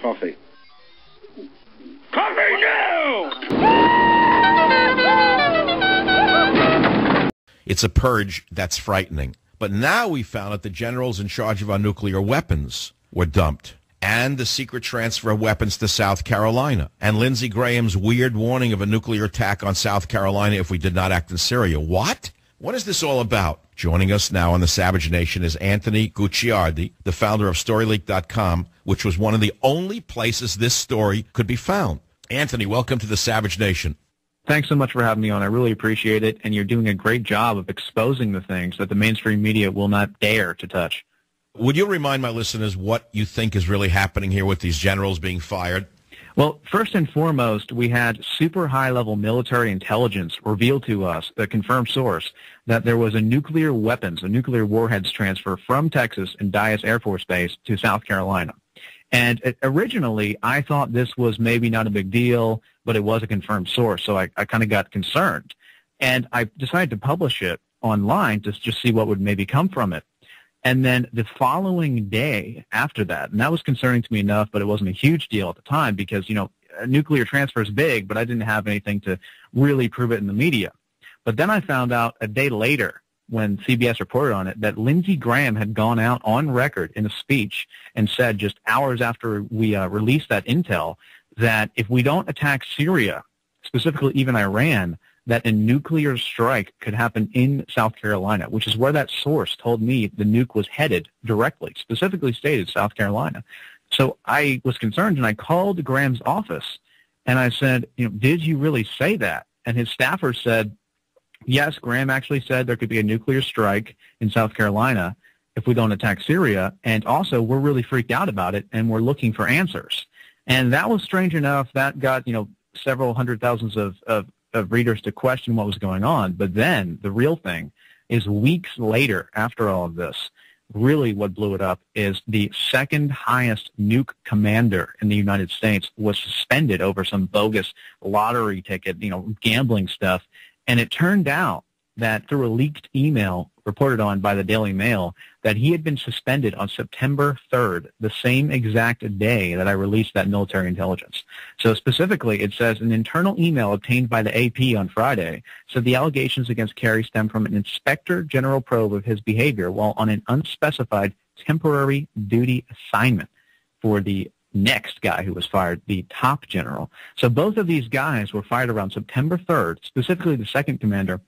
Coffee. Coffee now! It's a purge that's frightening. But now we found that the generals in charge of our nuclear weapons were dumped and the secret transfer of weapons to South Carolina, and Lindsey Graham's weird warning of a nuclear attack on South Carolina if we did not act in Syria. What? What is this all about? Joining us now on the Savage Nation is Anthony Gucciardi, the founder of StoryLeak.com, which was one of the only places this story could be found. Anthony, welcome to the Savage Nation. Thanks so much for having me on. I really appreciate it, and you're doing a great job of exposing the things that the mainstream media will not dare to touch. Would you remind my listeners what you think is really happening here with these generals being fired? Well, first and foremost, we had super high-level military intelligence reveal to us, a confirmed source, that there was a nuclear weapons, a nuclear warheads transfer from Texas and Dyess Air Force Base to South Carolina. And originally, I thought this was maybe not a big deal, but it was a confirmed source, so I, I kind of got concerned. And I decided to publish it online to just see what would maybe come from it. And then the following day after that, and that was concerning to me enough, but it wasn't a huge deal at the time because, you know, nuclear transfer is big, but I didn't have anything to really prove it in the media. But then I found out a day later when CBS reported on it that Lindsey Graham had gone out on record in a speech and said just hours after we uh, released that intel that if we don't attack Syria, specifically even Iran, that a nuclear strike could happen in South Carolina, which is where that source told me the nuke was headed directly, specifically stated South Carolina. So I was concerned and I called Graham's office and I said, you know, did you really say that? And his staffer said, yes, Graham actually said there could be a nuclear strike in South Carolina if we don't attack Syria. And also, we're really freaked out about it and we're looking for answers. And that was strange enough. That got, you know, several hundred thousands of, of of readers to question what was going on. But then the real thing is weeks later, after all of this, really what blew it up is the second highest nuke commander in the United States was suspended over some bogus lottery ticket, you know, gambling stuff. And it turned out that through a leaked email reported on by the Daily Mail that he had been suspended on September 3rd, the same exact day that I released that military intelligence. So specifically, it says an internal email obtained by the AP on Friday said the allegations against Carey stem from an inspector general probe of his behavior while on an unspecified temporary duty assignment for the next guy who was fired, the top general. So both of these guys were fired around September 3rd, specifically the second commander,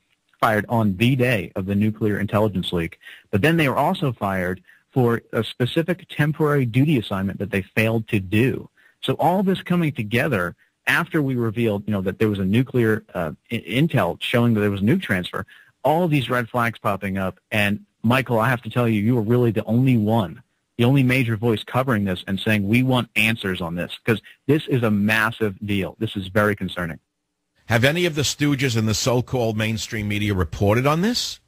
fired on the day of the nuclear intelligence leak. But then they were also fired for a specific temporary duty assignment that they failed to do. So all this coming together after we revealed, you know, that there was a nuclear uh, intel showing that there was a nuke transfer, all these red flags popping up. And Michael, I have to tell you, you were really the only one, the only major voice covering this and saying we want answers on this because this is a massive deal. This is very concerning. Have any of the stooges in the so-called mainstream media reported on this?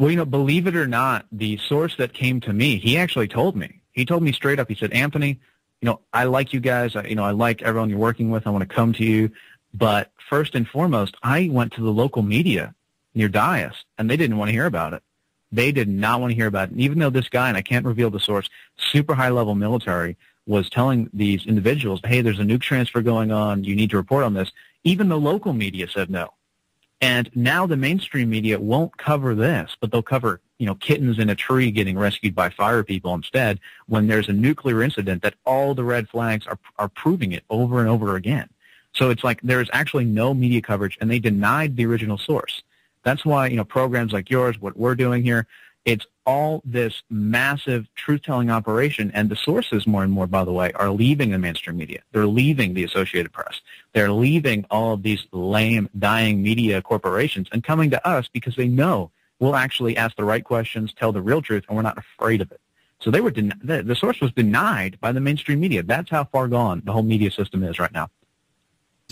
Well, you know, believe it or not, the source that came to me, he actually told me. He told me straight up. He said, Anthony, you know, I like you guys. I, you know, I like everyone you're working with. I want to come to you. But first and foremost, I went to the local media near Dyess, and they didn't want to hear about it. They did not want to hear about it. And even though this guy, and I can't reveal the source, super high-level military, was telling these individuals, hey, there's a nuke transfer going on. You need to report on this. Even the local media said no. And now the mainstream media won't cover this, but they'll cover, you know, kittens in a tree getting rescued by fire people instead when there's a nuclear incident that all the red flags are, are proving it over and over again. So it's like there's actually no media coverage and they denied the original source. That's why, you know, programs like yours, what we're doing here, it's all this massive truth-telling operation, and the sources more and more, by the way, are leaving the mainstream media. They're leaving the Associated Press. They're leaving all of these lame, dying media corporations and coming to us because they know we'll actually ask the right questions, tell the real truth, and we're not afraid of it. So they were den- the, the source was denied by the mainstream media. That's how far gone the whole media system is right now.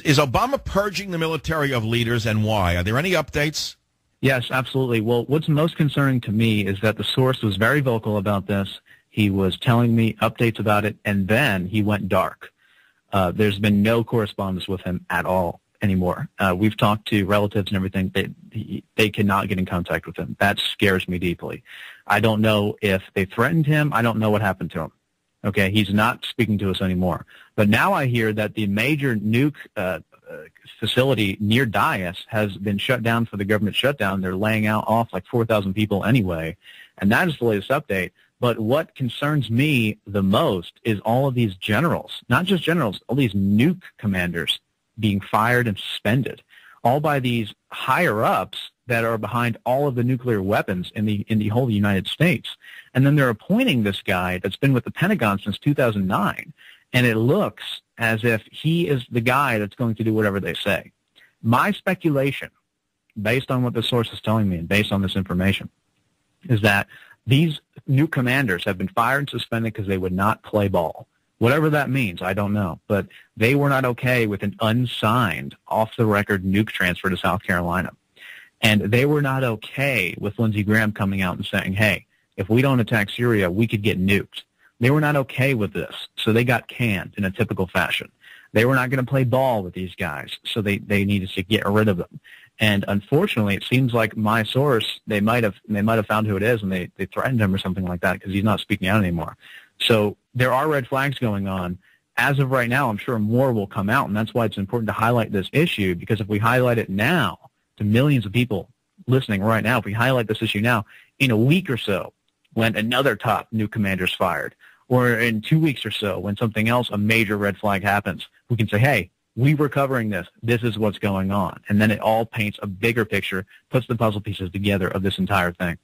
Is Obama purging the military of leaders, and why? Are there any updates? Yes, absolutely. Well, what's most concerning to me is that the source was very vocal about this. He was telling me updates about it, and then he went dark. Uh, there's been no correspondence with him at all anymore. Uh, we've talked to relatives and everything. They, they cannot get in contact with him. That scares me deeply. I don't know if they threatened him. I don't know what happened to him. Okay, he's not speaking to us anymore. But now I hear that the major nuke uh, facility near Dyess has been shut down for the government shutdown. They're laying out off like 4,000 people anyway, and that is the latest update. But what concerns me the most is all of these generals, not just generals, all these nuke commanders being fired and suspended, all by these higher ups that are behind all of the nuclear weapons in the in the whole United States. And then they're appointing this guy that's been with the Pentagon since 2009, and it looks as if he is the guy that's going to do whatever they say. My speculation, based on what the source is telling me and based on this information, is that these new commanders have been fired and suspended because they would not play ball. Whatever that means, I don't know. But they were not okay with an unsigned, off-the-record nuke transfer to South Carolina. And they were not okay with Lindsey Graham coming out and saying, hey, if we don't attack Syria, we could get nuked. They were not okay with this, so they got canned in a typical fashion. They were not going to play ball with these guys, so they, they needed to get rid of them. And unfortunately, it seems like my source they might have they might have found who it is, and they they threatened him or something like that because he's not speaking out anymore. So there are red flags going on. As of right now, I'm sure more will come out, and that's why it's important to highlight this issue because if we highlight it now to millions of people listening right now, if we highlight this issue now, in a week or so, when another top new commander is fired, or in two weeks or so, when something else, a major red flag happens, we can say, hey, we were covering this. This is what's going on. And then it all paints a bigger picture, puts the puzzle pieces together of this entire thing.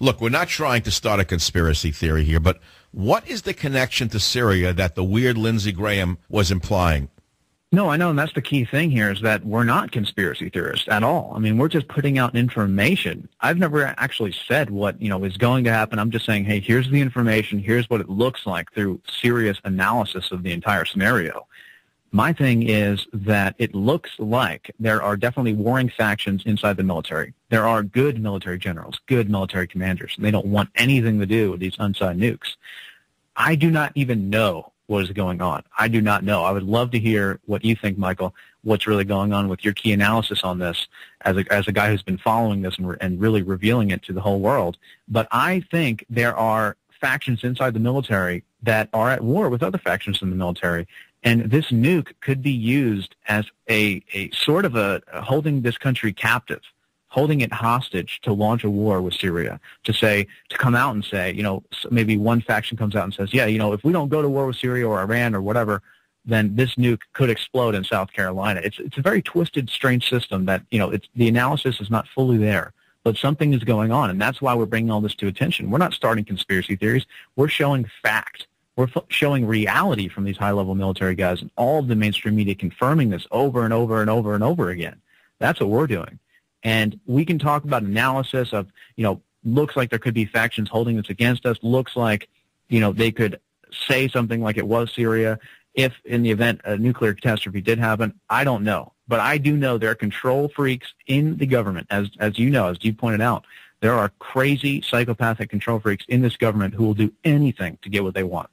Look, we're not trying to start a conspiracy theory here, but what is the connection to Syria that the weird Lindsey Graham was implying? No, I know, and that's the key thing here is that we're not conspiracy theorists at all. I mean, we're just putting out information. I've never actually said what, you know, is going to happen. I'm just saying, hey, here's the information, here's what it looks like through serious analysis of the entire scenario. My thing is that it looks like there are definitely warring factions inside the military. There are good military generals, good military commanders, and they don't want anything to do with these unsigned nukes. I do not even know what is going on. I do not know. I would love to hear what you think, Michael, what's really going on with your key analysis on this as a, as a guy who's been following this and, re- and really revealing it to the whole world. But I think there are factions inside the military that are at war with other factions in the military. And this nuke could be used as a, a sort of a, a holding this country captive, holding it hostage to launch a war with Syria, to say, to come out and say, you know, maybe one faction comes out and says, yeah, you know, if we don't go to war with Syria or Iran or whatever, then this nuke could explode in South Carolina. It's, it's a very twisted, strange system that, you know, it's, the analysis is not fully there but something is going on, and that's why we're bringing all this to attention. We're not starting conspiracy theories. We're showing fact. We're showing reality from these high-level military guys, and all of the mainstream media confirming this over and over and over and over again. That's what we're doing. And we can talk about analysis of, you know, looks like there could be factions holding this against us. Looks like, you know, they could say something like it was Syria. If in the event a nuclear catastrophe did happen, I don't know. But I do know there are control freaks in the government, as, as you know, as you pointed out. There are crazy psychopathic control freaks in this government who will do anything to get what they want.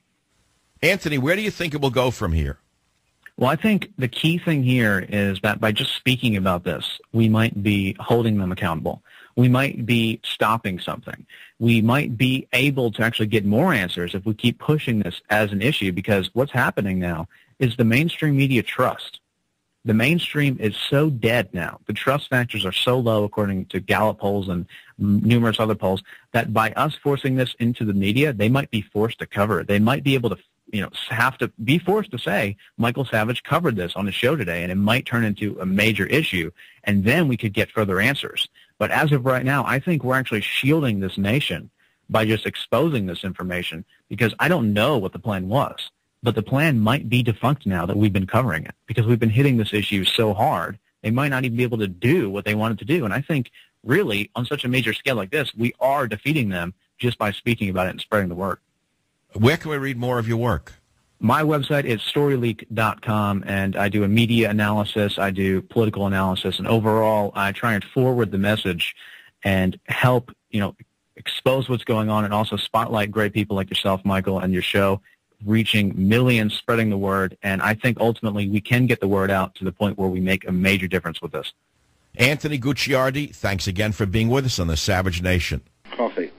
Anthony, where do you think it will go from here? Well, I think the key thing here is that by just speaking about this, we might be holding them accountable. We might be stopping something. We might be able to actually get more answers if we keep pushing this as an issue because what's happening now is the mainstream media trust. The mainstream is so dead now. The trust factors are so low, according to Gallup polls and numerous other polls, that by us forcing this into the media, they might be forced to cover it. They might be able to you know, have to be forced to say Michael Savage covered this on his show today, and it might turn into a major issue, and then we could get further answers. But as of right now, I think we're actually shielding this nation by just exposing this information because I don't know what the plan was. But the plan might be defunct now that we've been covering it because we've been hitting this issue so hard. They might not even be able to do what they wanted to do. And I think really on such a major scale like this, we are defeating them just by speaking about it and spreading the word. Where can we read more of your work? My website is storyleak.com, and I do a media analysis, I do political analysis, and overall, I try and forward the message and help, you know, expose what's going on and also spotlight great people like yourself, Michael, and your show, reaching millions, spreading the word, and I think ultimately we can get the word out to the point where we make a major difference with this. Anthony Gucciardi, thanks again for being with us on the Savage Nation. Coffee.